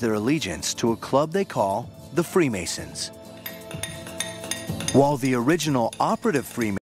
their allegiance to a club they call the Freemasons. While the original operative Freemasons